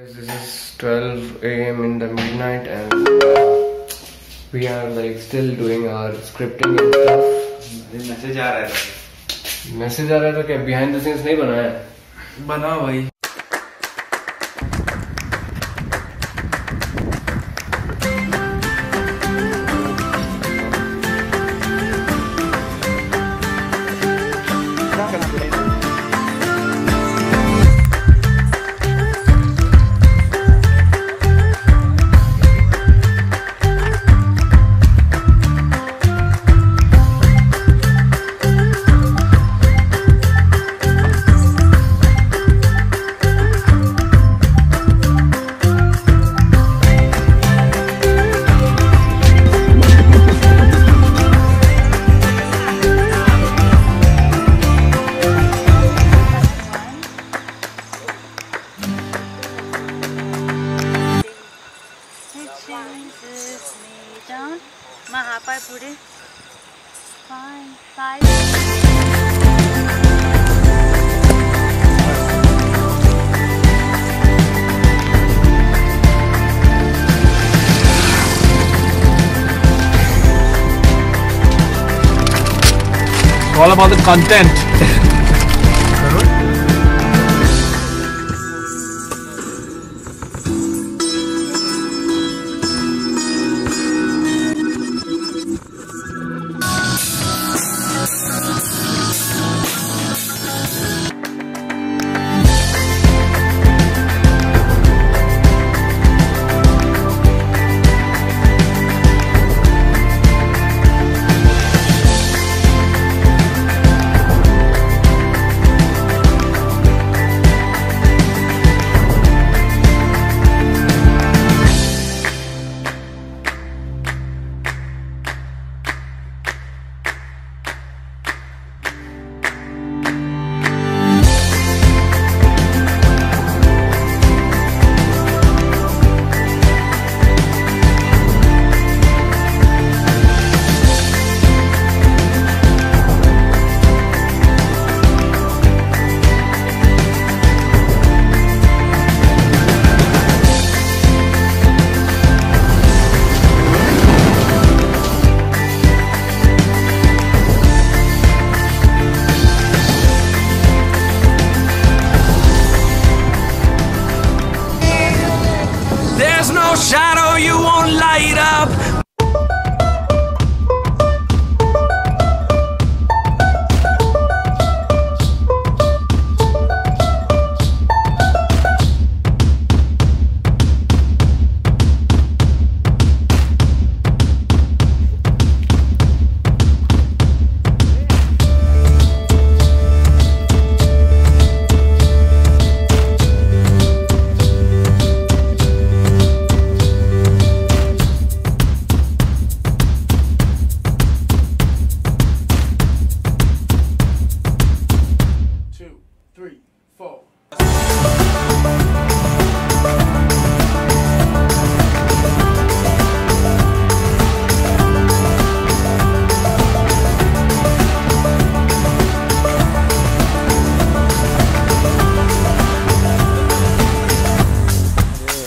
Guys, this is 12 a.m. in the midnight and uh, we are like still doing our scripting and stuff. Message आ रहा है message आ रहा था क्या behind the scenes नहीं बनाया बना भाई down. Puri. Fine, fine. all about the content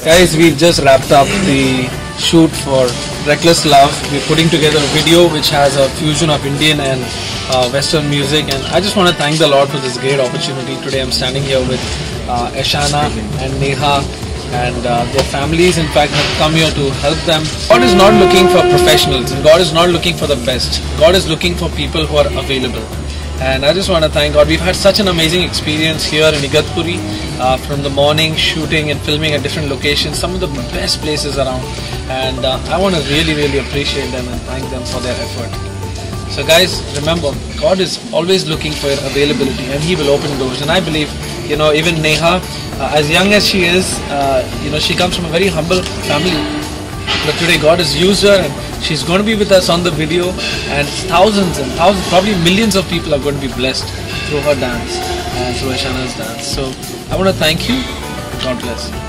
Guys, we've just wrapped up the shoot for Reckless Love. We're putting together a video which has a fusion of Indian and uh, Western music, and I just want to thank the Lord for this great opportunity. Today, I'm standing here with uh, Aishana and Neha. And uh, their families, in fact, have come here to help them. God is not looking for professionals, and God is not looking for the best. God is looking for people who are available. And I just want to thank God. We've had such an amazing experience here in Igatpuri uh, from the morning shooting and filming at different locations, some of the best places around. And uh, I want to really, really appreciate them and thank them for their effort. So, guys, remember, God is always looking for your availability and He will open doors. And I believe, you know, even Neha, uh, as young as she is, uh, you know, she comes from a very humble family. But today God has used her and she's going to be with us on the video and thousands and thousands, probably millions of people are going to be blessed through her dance and through Aishana's dance. So I want to thank you. God bless.